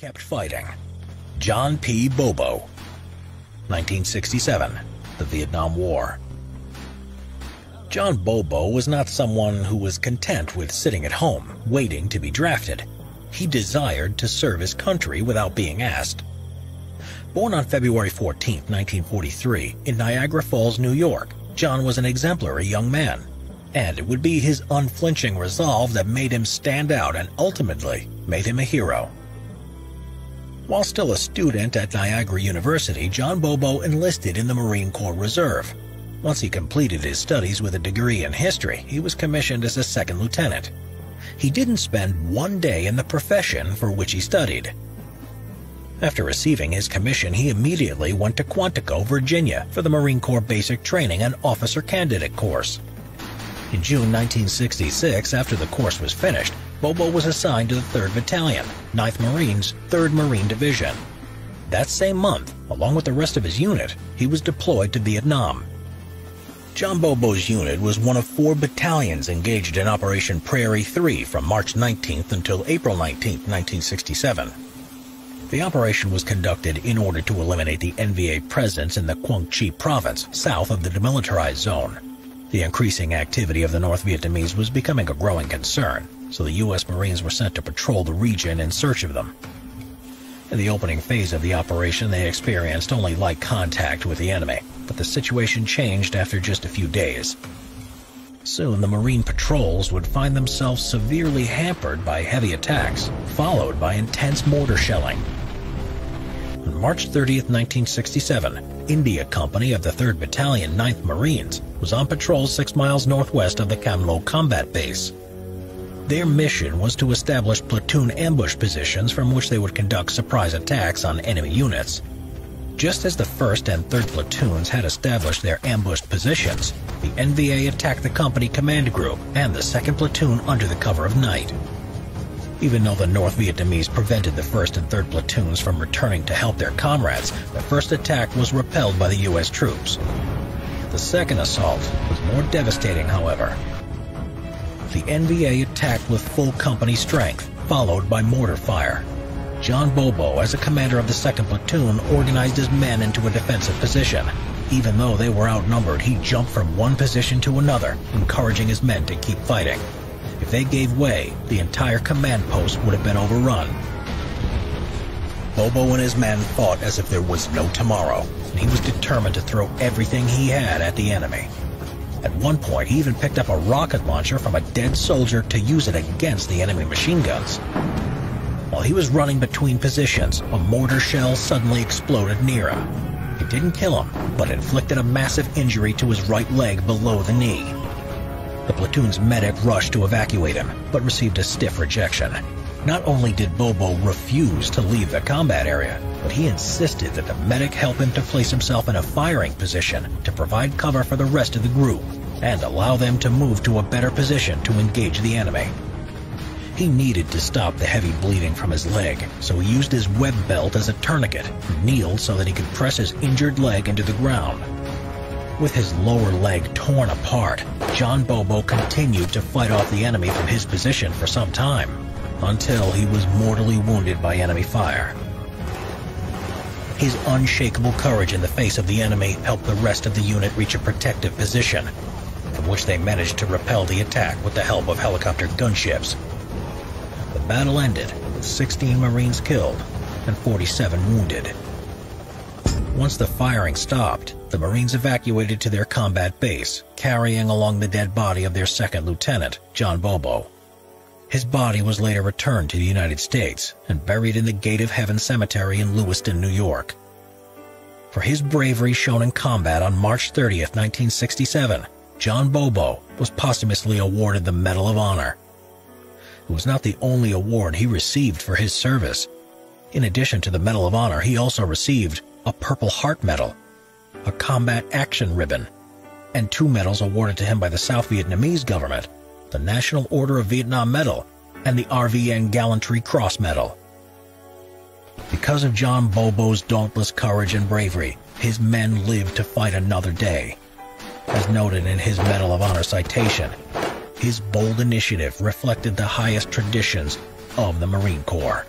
kept fighting. John P. Bobo. 1967, the Vietnam War. John Bobo was not someone who was content with sitting at home, waiting to be drafted. He desired to serve his country without being asked. Born on February 14, 1943, in Niagara Falls, New York, John was an exemplary young man. And it would be his unflinching resolve that made him stand out and ultimately made him a hero. While still a student at Niagara University, John Bobo enlisted in the Marine Corps Reserve. Once he completed his studies with a degree in history, he was commissioned as a second lieutenant. He didn't spend one day in the profession for which he studied. After receiving his commission, he immediately went to Quantico, Virginia for the Marine Corps Basic Training and Officer Candidate course. In June 1966, after the course was finished, Bobo was assigned to the 3rd Battalion, 9th Marines, 3rd Marine Division. That same month, along with the rest of his unit, he was deployed to Vietnam. John Bobo's unit was one of four battalions engaged in Operation Prairie 3 from March 19th until April 19, 1967. The operation was conducted in order to eliminate the NVA presence in the Quang Tri province, south of the demilitarized zone. The increasing activity of the North Vietnamese was becoming a growing concern, so the U.S. Marines were sent to patrol the region in search of them. In the opening phase of the operation, they experienced only light contact with the enemy, but the situation changed after just a few days. Soon the Marine patrols would find themselves severely hampered by heavy attacks, followed by intense mortar shelling. On March 30, 1967, India Company of the 3rd Battalion, 9th Marines was on patrol six miles northwest of the Cam Lo combat base. Their mission was to establish platoon ambush positions from which they would conduct surprise attacks on enemy units. Just as the 1st and 3rd platoons had established their ambushed positions, the NVA attacked the company command group and the 2nd platoon under the cover of night. Even though the North Vietnamese prevented the 1st and 3rd platoons from returning to help their comrades, the first attack was repelled by the U.S. troops. The second assault was more devastating, however. The NVA attacked with full company strength, followed by mortar fire. John Bobo, as a commander of the 2nd Platoon, organized his men into a defensive position. Even though they were outnumbered, he jumped from one position to another, encouraging his men to keep fighting. If they gave way, the entire command post would have been overrun. Bobo and his men fought as if there was no tomorrow, and he was determined to throw everything he had at the enemy. At one point, he even picked up a rocket launcher from a dead soldier to use it against the enemy machine guns. While he was running between positions, a mortar shell suddenly exploded near him. It didn't kill him, but inflicted a massive injury to his right leg below the knee. The platoon's medic rushed to evacuate him, but received a stiff rejection. Not only did Bobo refuse to leave the combat area, but he insisted that the medic help him to place himself in a firing position to provide cover for the rest of the group and allow them to move to a better position to engage the enemy. He needed to stop the heavy bleeding from his leg, so he used his web belt as a tourniquet and kneeled so that he could press his injured leg into the ground. With his lower leg torn apart, John Bobo continued to fight off the enemy from his position for some time, until he was mortally wounded by enemy fire. His unshakable courage in the face of the enemy helped the rest of the unit reach a protective position, from which they managed to repel the attack with the help of helicopter gunships. The battle ended with 16 Marines killed and 47 wounded. Once the firing stopped, the Marines evacuated to their combat base, carrying along the dead body of their second lieutenant, John Bobo. His body was later returned to the United States and buried in the Gate of Heaven Cemetery in Lewiston, New York. For his bravery shown in combat on March 30, 1967, John Bobo was posthumously awarded the Medal of Honor. It was not the only award he received for his service. In addition to the Medal of Honor, he also received a Purple Heart Medal, a Combat Action Ribbon, and two medals awarded to him by the South Vietnamese government, the National Order of Vietnam Medal, and the RVN Gallantry Cross Medal. Because of John Bobo's dauntless courage and bravery, his men lived to fight another day. As noted in his Medal of Honor citation, his bold initiative reflected the highest traditions of the Marine Corps.